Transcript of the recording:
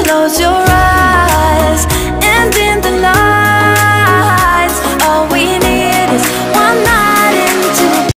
Close your eyes